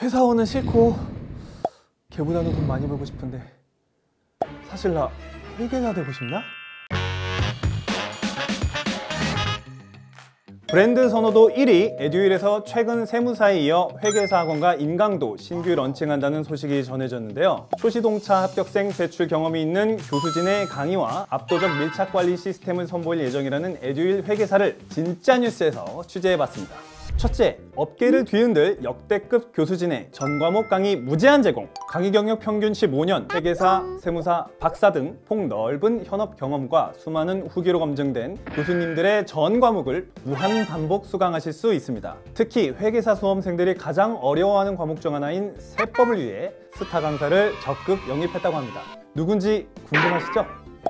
회사원은 싫고 걔보다는 돈 많이 벌고 싶은데 사실 나 회계사 되고 싶나? 브랜드 선호도 1위 에듀윌에서 최근 세무사에 이어 회계사 학원과 인강도 신규 런칭한다는 소식이 전해졌는데요. 초시동차 합격생 배출 경험이 있는 교수진의 강의와 압도적 밀착 관리 시스템을 선보일 예정이라는 에듀윌 회계사를 진짜 뉴스에서 취재해봤습니다. 첫째, 업계를 뒤흔들 역대급 교수진의 전 과목 강의 무제한 제공 강의 경력 평균 15년, 회계사, 세무사, 박사 등 폭넓은 현업 경험과 수많은 후기로 검증된 교수님들의 전 과목을 무한 반복 수강하실 수 있습니다. 특히 회계사 수험생들이 가장 어려워하는 과목 중 하나인 세법을 위해 스타 강사를 적극 영입했다고 합니다. 누군지 궁금하시죠?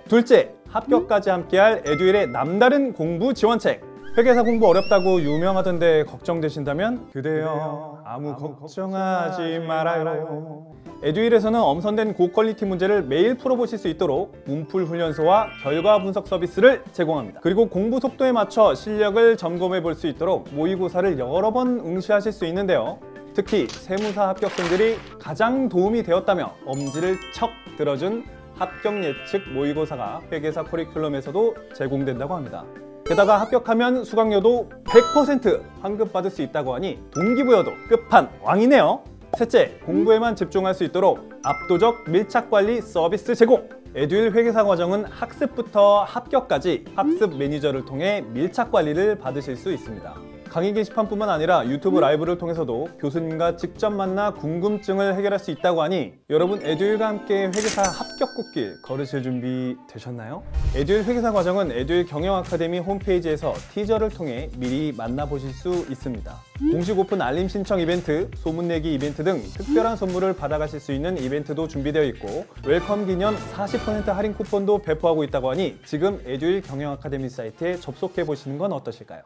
둘째, 합격까지 함께할 에듀윌의 남다른 공부 지원책 회계사 공부 어렵다고 유명하던데 걱정되신다면 그대여 아무 걱정하지 말아요. 에듀윌에서는 엄선된 고퀄리티 문제를 매일 풀어보실 수 있도록 문풀 훈련소와 결과 분석 서비스를 제공합니다. 그리고 공부 속도에 맞춰 실력을 점검해 볼 수 있도록 모의고사를 여러 번 응시하실 수 있는데요. 특히 세무사 합격생들이 가장 도움이 되었다며 엄지를 척 들어준 합격 예측 모의고사가 회계사 커리큘럼에서도 제공된다고 합니다. 게다가 합격하면 수강료도 100% 환급 받을 수 있다고 하니 동기부여도 끝판 왕이네요. 셋째, 공부에만 집중할 수 있도록 압도적 밀착관리 서비스 제공! 에듀윌 회계사 과정은 학습부터 합격까지 학습 매니저를 통해 밀착 관리를 받으실 수 있습니다. 강의 게시판뿐만 아니라 유튜브 라이브를 통해서도 교수님과 직접 만나 궁금증을 해결할 수 있다고 하니 여러분 에듀윌과 함께 회계사 합격 꽃길 걸으실 준비 되셨나요? 에듀윌 회계사 과정은 에듀윌 경영 아카데미 홈페이지에서 티저를 통해 미리 만나보실 수 있습니다. 공식 오픈 알림 신청 이벤트, 소문내기 이벤트 등 특별한 선물을 받아가실 수 있는 이벤트도 준비되어 있고 웰컴 기념 40% 할인 쿠폰도 배포하고 있다고 하니 지금 에듀윌 경영 아카데미 사이트에 접속해 보시는 건 어떠실까요?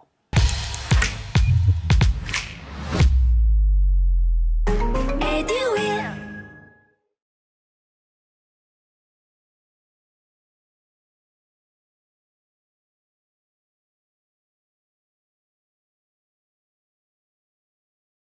thank you